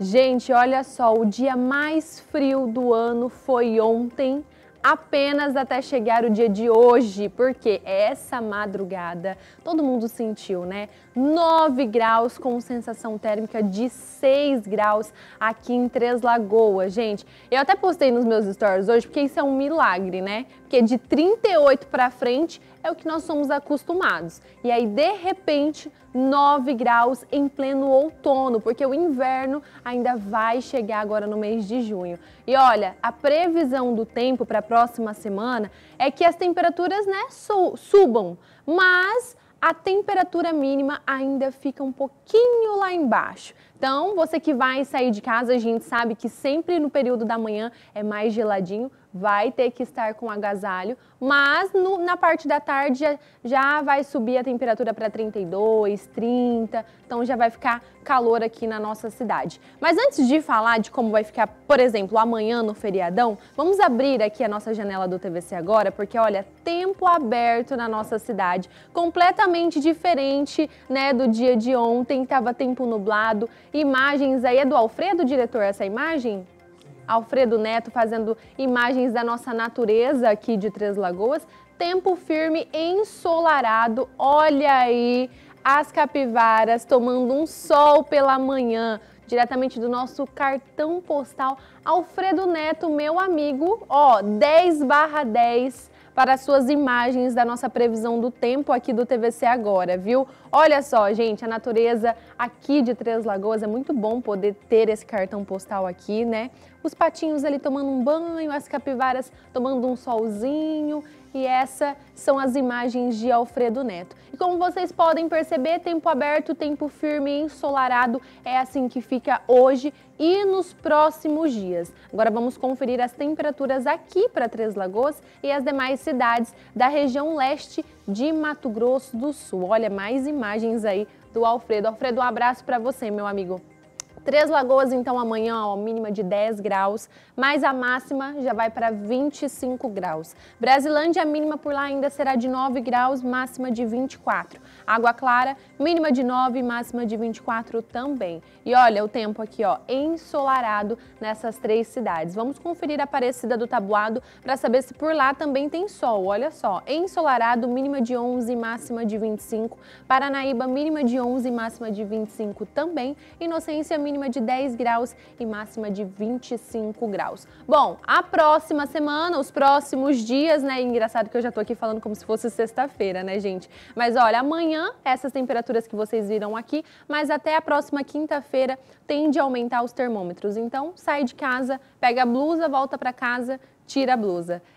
Gente, olha só, o dia mais frio do ano foi ontem, apenas até chegar o dia de hoje, porque essa madrugada todo mundo sentiu, né? 9 graus com sensação térmica de 6 graus aqui em Três Lagoas, gente. Eu até postei nos meus stories hoje, porque isso é um milagre, né? Porque de 38 para frente é o que nós somos acostumados. E aí, de repente, 9 graus em pleno outono, porque o inverno ainda vai chegar agora no mês de junho. E olha, a previsão do tempo para a próxima semana é que as temperaturas né, subam, mas a temperatura mínima ainda fica um pouquinho lá embaixo. Então, você que vai sair de casa, a gente sabe que sempre no período da manhã é mais geladinho, vai ter que estar com agasalho, mas no, na parte da tarde já, já vai subir a temperatura para 32, 30, então já vai ficar calor aqui na nossa cidade. Mas antes de falar de como vai ficar, por exemplo, amanhã no feriadão, vamos abrir aqui a nossa janela do TVC agora, porque olha, tempo aberto na nossa cidade, completamente diferente, né, do dia de ontem, estava tempo nublado, imagens aí é do Alfredo, diretor, essa imagem? Alfredo Neto fazendo imagens da nossa natureza aqui de Três Lagoas. Tempo firme, ensolarado. Olha aí as capivaras tomando um sol pela manhã, diretamente do nosso cartão postal. Alfredo Neto, meu amigo, ó, 10 barra 10 para suas imagens da nossa previsão do tempo aqui do TVC Agora, viu? Olha só, gente, a natureza aqui de Três Lagoas é muito bom poder ter esse cartão postal aqui, né? Os patinhos ali tomando um banho, as capivaras tomando um solzinho e essas são as imagens de Alfredo Neto. E como vocês podem perceber, tempo aberto, tempo firme e ensolarado é assim que fica hoje e nos próximos dias. Agora vamos conferir as temperaturas aqui para Três Lagoas e as demais cidades da região leste de Mato Grosso do Sul. Olha, mais imagens aí do Alfredo. Alfredo, um abraço para você, meu amigo. Três Lagoas, então, amanhã, ó, mínima de 10 graus, mas a máxima já vai para 25 graus. Brasilândia, a mínima por lá ainda será de 9 graus, máxima de 24. Água Clara, mínima de 9, máxima de 24 também. E olha o tempo aqui, ó, ensolarado nessas três cidades. Vamos conferir a Aparecida do Tabuado para saber se por lá também tem sol. Olha só, ensolarado, mínima de 11, máxima de 25. Paranaíba, mínima de 11, máxima de 25 também. Inocência, mínima mínima de 10 graus e máxima de 25 graus. Bom, a próxima semana, os próximos dias, né? Engraçado que eu já tô aqui falando como se fosse sexta-feira, né, gente? Mas olha, amanhã, essas temperaturas que vocês viram aqui, mas até a próxima quinta-feira tende a aumentar os termômetros. Então, sai de casa, pega a blusa, volta para casa, tira a blusa.